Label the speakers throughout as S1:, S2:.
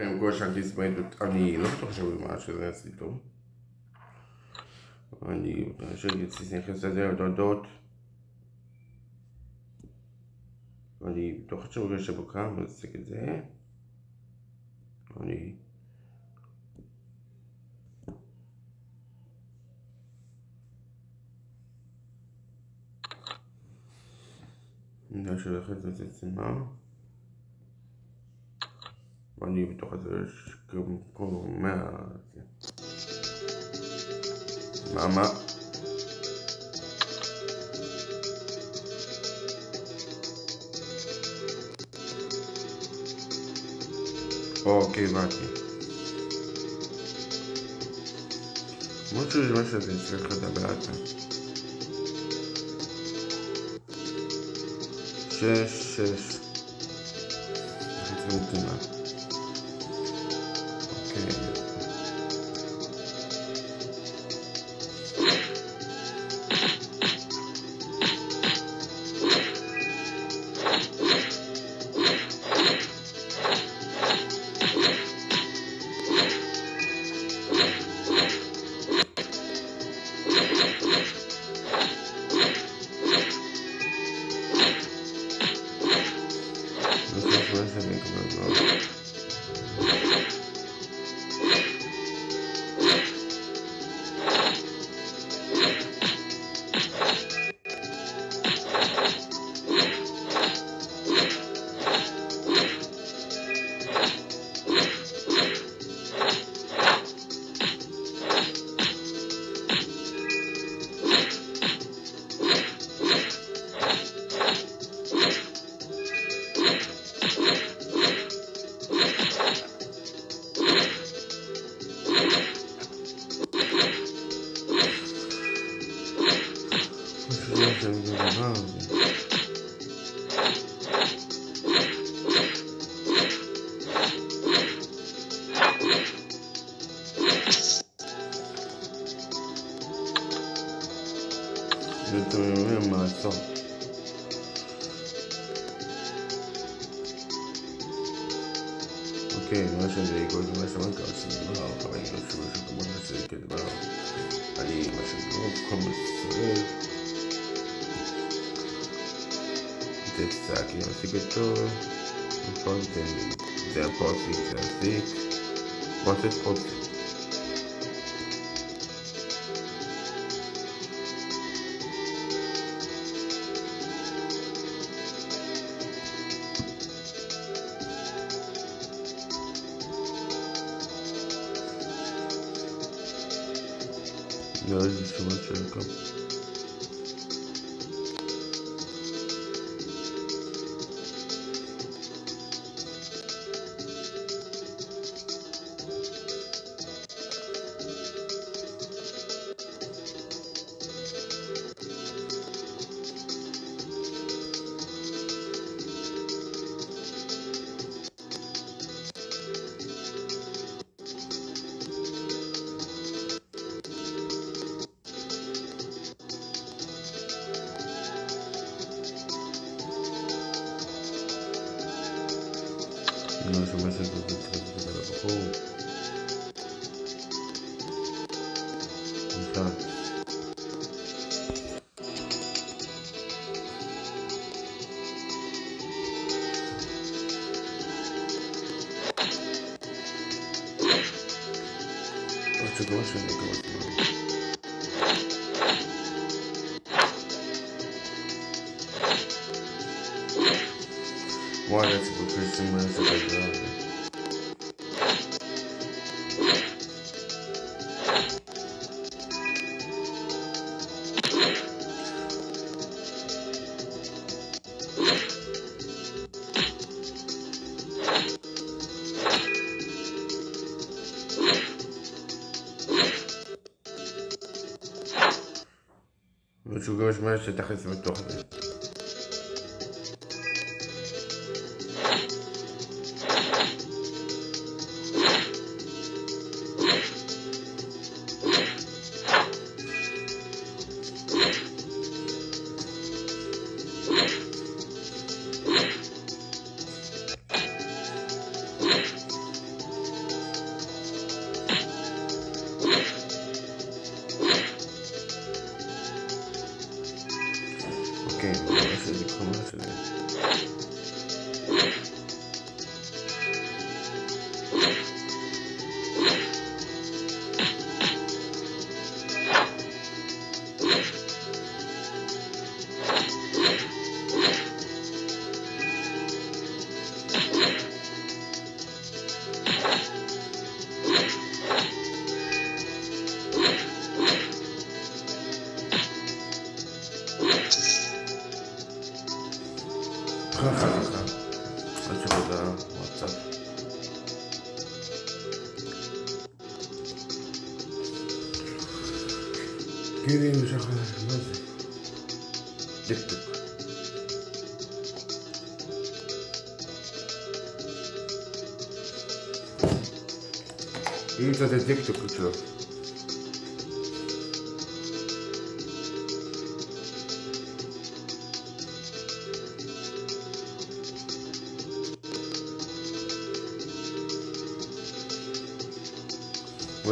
S1: כן, גוש הגיסמנדות, אני לא בטוח מה שזה הסיתום. אני חושב להתייחס לזה לתודות. ואני לא חושב שבגלל שבוקר מצדיק את זה. אני... אני לא שולח את זה לסימן. Bom todas que comecem. Mama. Ok, vai aqui. Muitos vão saber cerca da brata. seis seis Não tem nada. 그거 정도는 для азиатского человека. and also Wizards of the Whole. чуть-чуть мы это добавили. Ну, что говоришь, мы это хотим то. 생각합니다. 어쩌보다 어쩌. Geri yumuşak ayarladı. Dık dık. İyi tadı dık dık uçuyor.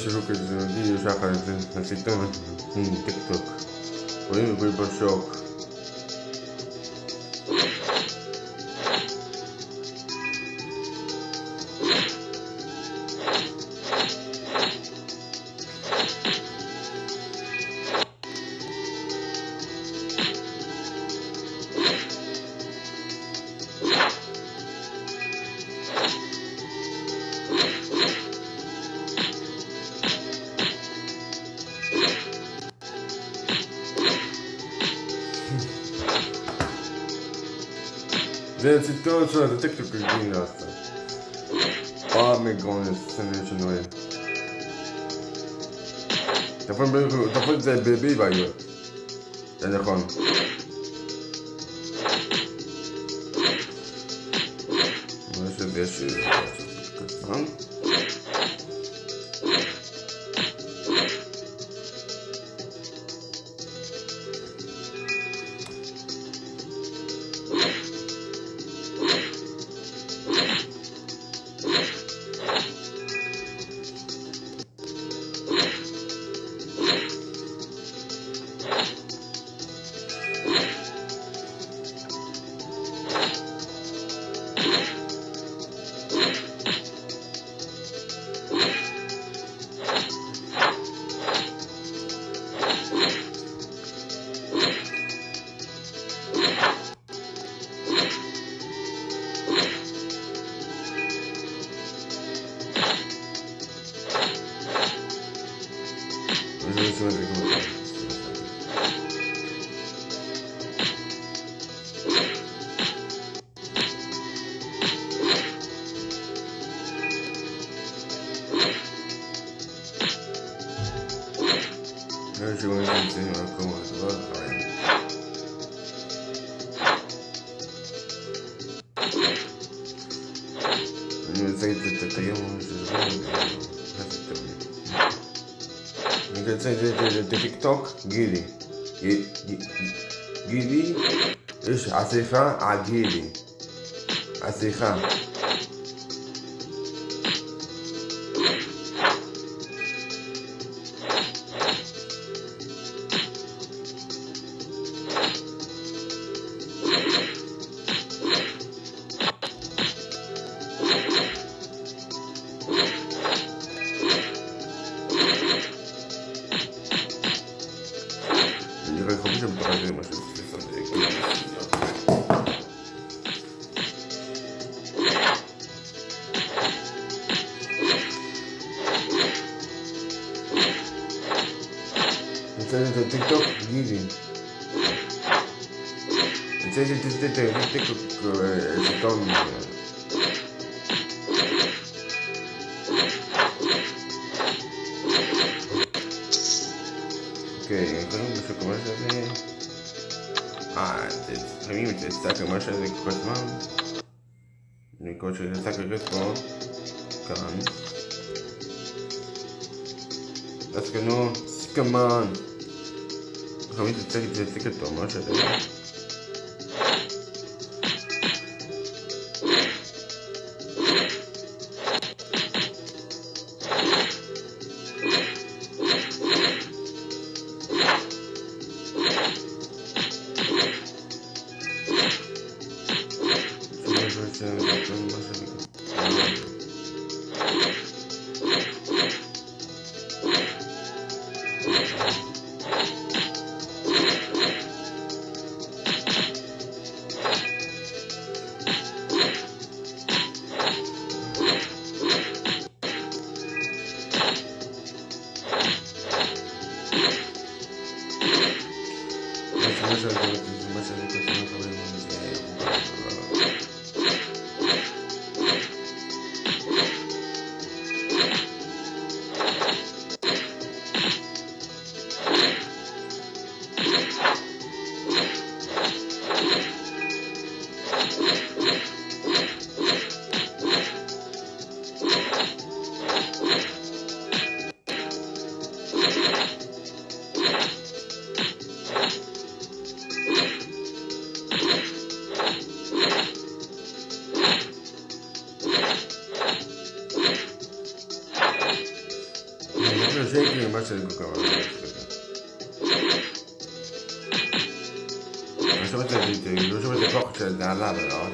S1: Facebook de vídeo já faz aceitando um TikTok. Por exemplo, para o shopping. dolaşıyordu tık tık gülgün aslında. Πάμε γκόνες σε νέο συνόη. Τα φάμε πρέπει, τα φάμε τα μπεμπή βαγιό. Δεν έχω. Μέσα πιέσει. Κρατάμε. إزاي تتيمم تيك توك جيلي جيلي إيش عسيخة عجيلي عسيخة much Entonces de TikTok Gigi. Entonces de TikTok TikTok eh, que moi je faisais complètement. Le coach de tacle de sport. Quand même. Parce que nous, come on. J'ai envie de tacle de sport, moi je. Mas el de Coca-Cola. Non so se avete, non so se poco c'è da là però.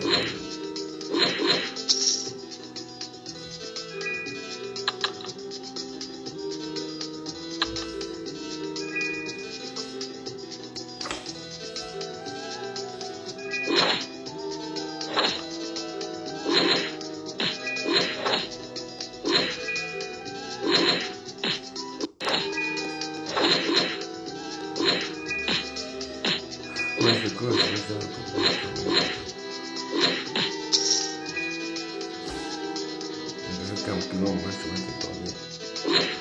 S1: É Deve ficar um quilômetro, mas vai ter que fazer.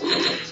S1: Thanks.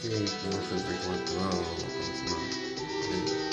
S1: Three, four, seven, three, four, oh, oh,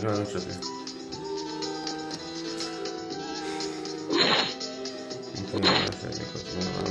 S1: じられね。本当にごめんなさいねこっちの話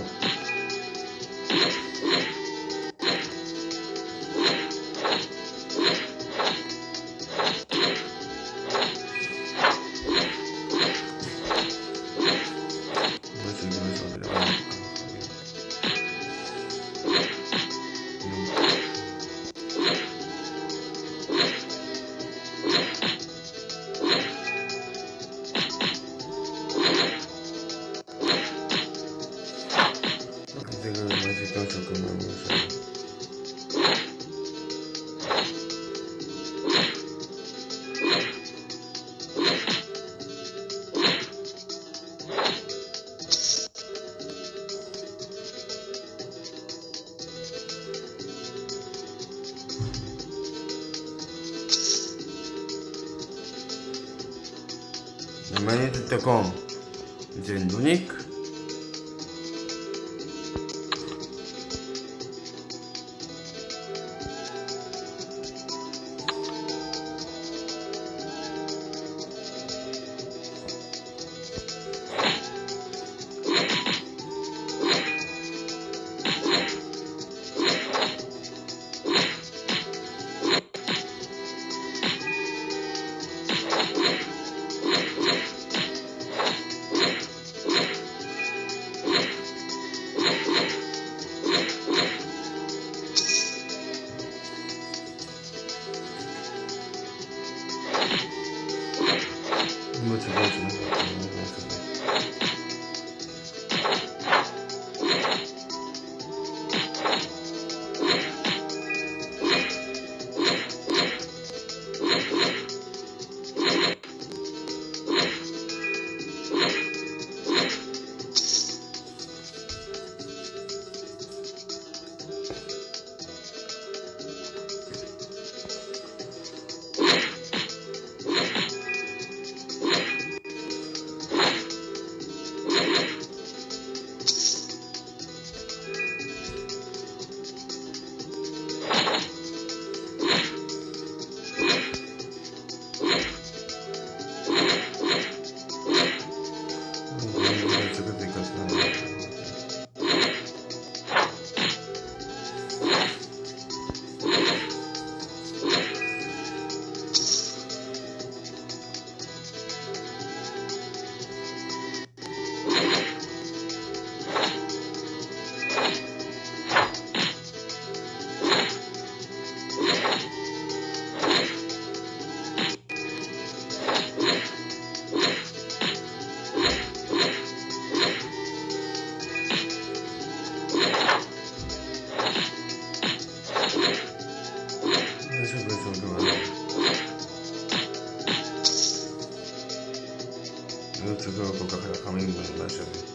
S1: つがこかカらン面越しにな。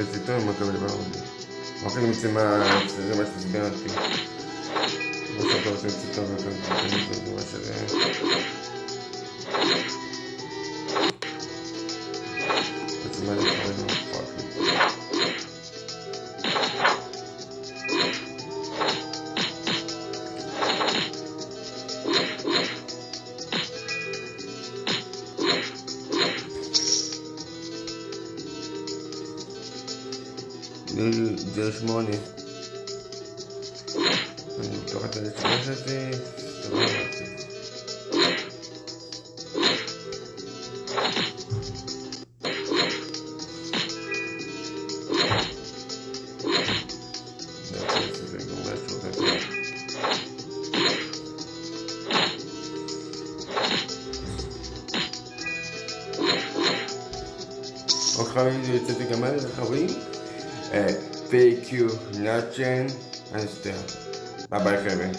S1: exercitando meu cabelão. Uma coisa me ensina a fazer mais desgaste. Vou mostrar pra você exercitando meu se Vai ser bem. דרך שמונה. אני פותח את הלחם הזה. Bye bye, Kevin.